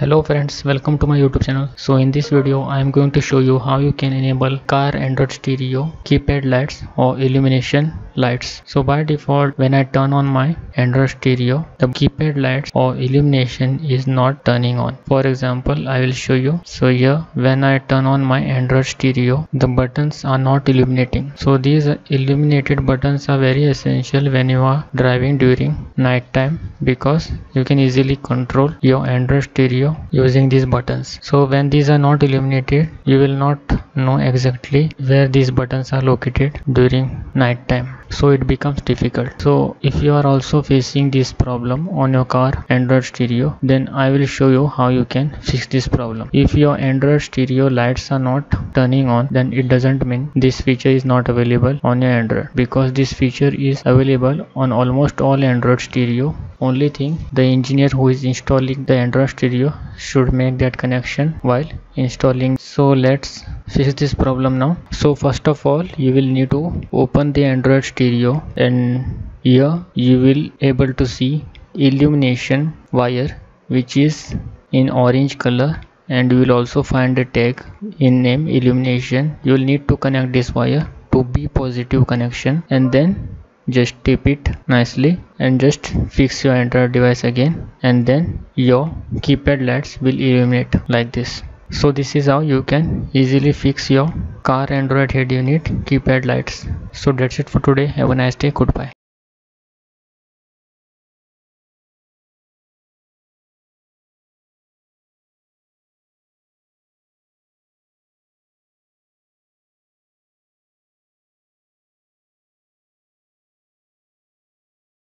hello friends welcome to my youtube channel. So in this video i am going to show you how you can enable car android stereo keypad lights or illumination lights. So by default when i turn on my android stereo the keypad lights or illumination is not turning on. For example i will show you. So here when i turn on my android stereo the buttons are not illuminating. So these illuminated buttons are very essential when you are driving during night time because you can easily control your android stereo using these buttons. So when these are not illuminated you will not know exactly where these buttons are located during night time so it becomes difficult. So if you are also facing this problem on your car android stereo then i will show you how you can fix this problem. If your android stereo lights are not turning on then it doesn't mean this feature is not available on your android because this feature is available on almost all android stereo. Only thing the engineer who is installing the android stereo should make that connection while installing. So let's fix this problem now. So first of all you will need to open the android stereo and here you will able to see illumination wire which is in orange color and you will also find a tag in name illumination. You will need to connect this wire to be positive connection and then just tip it nicely and just fix your android device again and then your keypad lights will illuminate like this so this is how you can easily fix your car android head unit keypad lights. So that's it for today. Have a nice day. Goodbye